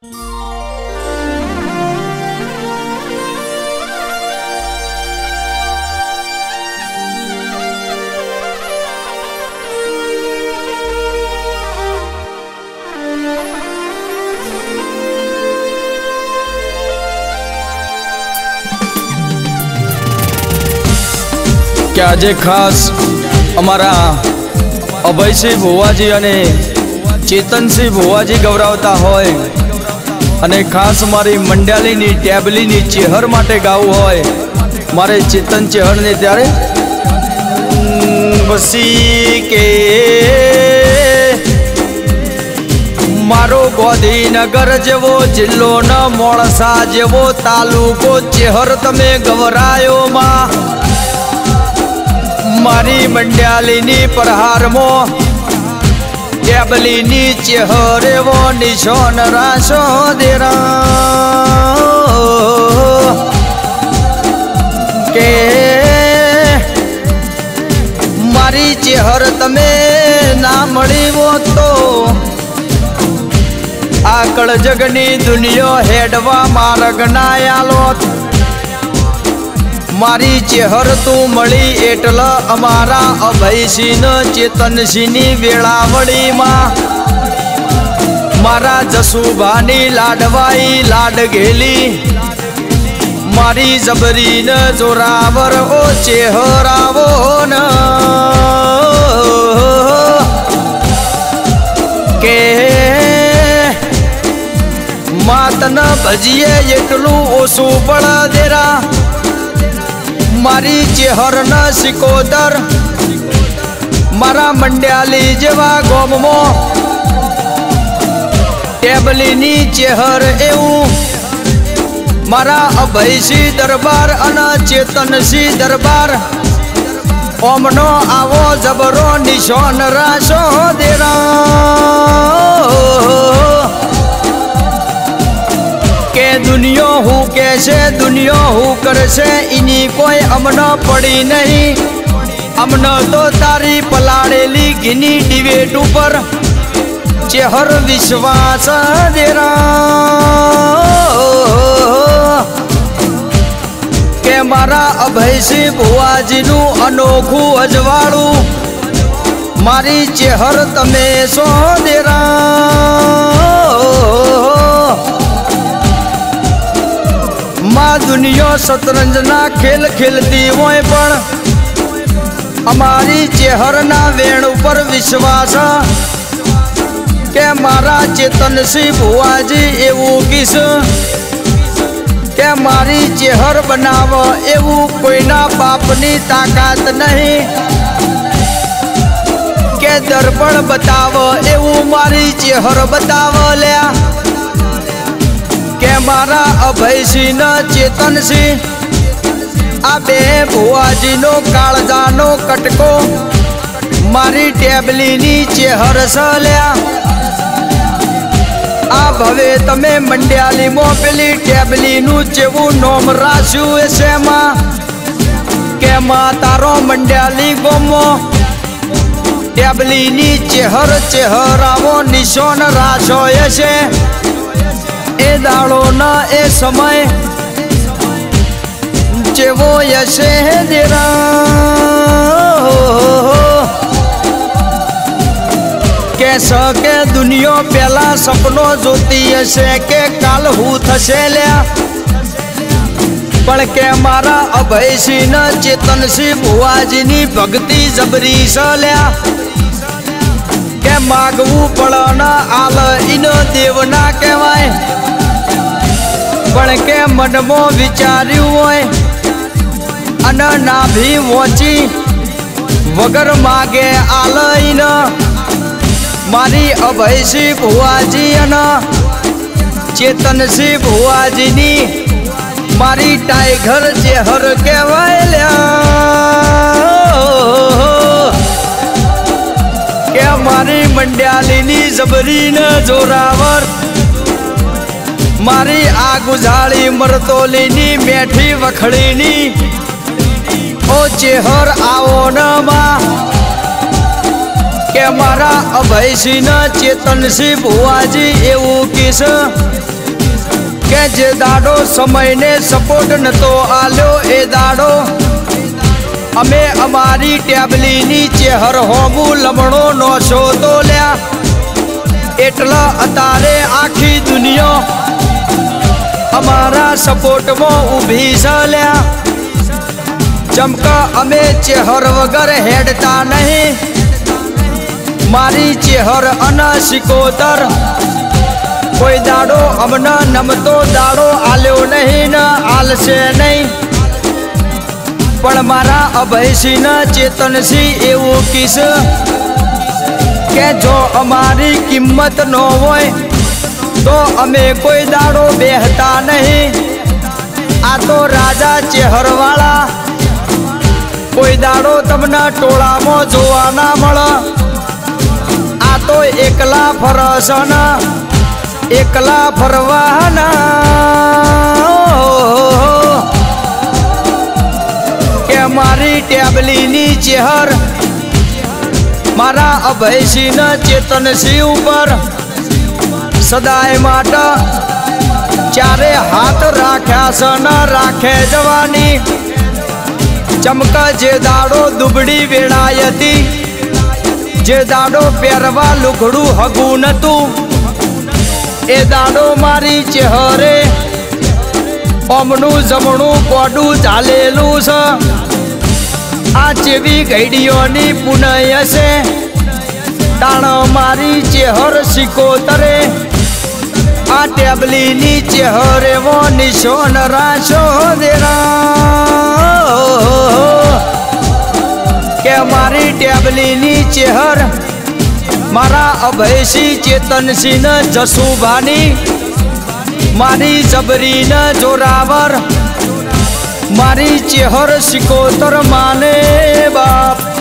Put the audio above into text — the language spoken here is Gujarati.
કે આજે ખાસ અમારા અભયસિંહ ભુવાજી અને ચેતનસિંહ ભુવાજી ગૌરવતા હોય અને ખાસ મારી મંડાલીની ટેબલીની ચેહર માટે ગાવું હોય. મારે ચેતન ચેહરને ત્યારે બસી કે મારો ગોધીનગર જેવો જિલ્લો ન મોણસા જેવો, તાલુકો ચેહર તમે ગવરાયો મારી મંડ્યાલીની પ્રહારમાં ટેબલીની હરે એવો છોન રાશો દેરા. કે મારી ચેહર તમે ના મળી તો આકળ જગની દુનિયો હેડવા માર્ગ ના આલો. મારી ચેહર તું મળી એટલા અમારા અભયસિંહ ચેતનસિંહની વેળાવળીમાં. મારા જસુભાની લાડવાઈ લાડ ઘેલી મારી જબરીને જોરાવર ઓ ચેહરાવો ન. કે માતન ભજીએ એટલું ઓછું પડા દેરા. મારી ચેહર ન સિકોદર. મારા મંડ્યાલી જેવા ગોમમાં. ટેબલીની ચેહર એવું. મારા અભયસિંહ દરબાર અને ચેતનસિંહ દરબાર. ઓમનો આવો જબરો નિશાન રાશો દેરા. દુનિયો હું કે છે, દુનિયો હું કરશે, એની કોઈ અમનો પડી નહીં. અમનો તો તારી પલાળેલી ઘીની ડિબેટ ઉપર ચેહર વિશ્વાસ દેરા કે મારા અભયસિંહ ભુવાજીનું અનોખું અજવાળું, મારી ચેહર તમે સો દેરા શતરંજના ખેલ ખેલતી હોય પણ અમારી ચેહરના વેણ ઉપર વિશ્વાસ. કે મારા ચેતનસિંહ ભુવાજી એવું કિસ કે મારી ચેહર બનાવ એવું કોઈના બાપની તાકાત નહીં. કે દર્પણ બતાવ એવું મારી ચેહર બતાવ લ્યા. કે મારા અભયસિંહ ચેતનસિંહ? આ બે ભુવાજીનો કાળજાનો કટકો મારી ટેબલીની ચેહર સલ્યા આ ભવે તમે મંડ્યાલી પેલી ટેબલીનું જેવું નોમ રાશ્યું છે માં કે માં તારો મંડ્યાલી ગોમો? ટેબલીની ચેહર ચેહરાવો નિશોન રાશો છે. એ દાડો ના એ સમય જેવો યશે દેરા કે કે દુનિયો પેલા સપનો જોતી હશે કે કાલ હું થશે લ્યા. પણ કે મારા અભયસિંહ ચેતનસિંહ ભુવાજીની ભક્તિ જબરી છે લ્યા. કે માગવું પણ આલ ઇન દેવ ના કહેવાય. પણ કે મનમાં વિચાર્યું હોય, અને નાભી વોચી વગર માગે આલઈન મારી અભયસિંહ ભુવાજી અને ચેતનસિંહ ભુવાજીની મારી ટાઈગર ચેહર કહેવાય લ્યા કે મારી મંડ્યાલીની જબરીને જોરાવર મારી આ ગુજાળી મરતોલીની મેઠી વખડીની. ઓ ચેહર આવો ન માં કે મારા અભયસિંહ ચેતનસિંહ ભુવાજી એવું કીશ. કે જે દાડો સમયને સપોર્ટ નતો આલ્યો એ દાડો. અમે અમારી ટેબલીની ચેહર હોમું લમણો નોશો તો લ્યા એટલા અતારે આખી દુનિયા અમારા સપોર્ટમાં ઊભી છે ચમકા અમે ચેહર વગર હેડતા નહીં. મારી ચેહર અન સિકોતર કોઈ દાડો અમને નમતો દાડો આલ્યો નહીં, ને આલશે નહીં. પણ મારા અભયસિંહ ચેતનસિંહ એવું કીસ કે જો અમારી કિંમત ન હોય, તો અમે કોઈ દાડો બેહતા નહીં. આ તો રાજા ચેહરવાળા, કોઈ દાડો તમને ટોળામાં જોવા ના મળે. આ તો એકલા ફરસન, એકલા ફરવાના. કે મારી ટેબલીની ચેહર મારા અભયસિંહ ચેતનસિંહ ઉપર સદાય માટે ચારે હાથ રાખ્યા સન રાખે જવાની. ચમક જે દાડો દુબડી વેળાય હતી, જે દાડો પહેરવા લુઘડું હગું નતું એ દાડો મારી ચહેરે, ઓમનું જમણું કોડું ચાલેલું છે આ જેવી ગઈડીઓની પુનય છે તાણ મારી ચેહર સિકોતરે આ ટેબલીની ચેહરે વો નિશોન રાશો દેરા કે મારી ટેબલીની ચેહર મારા અભયસિંહ ચેતનસિંહ જસુભાની. મારી જબરીન જોરાવર મારી ચેહર સિકોતર માને બાપ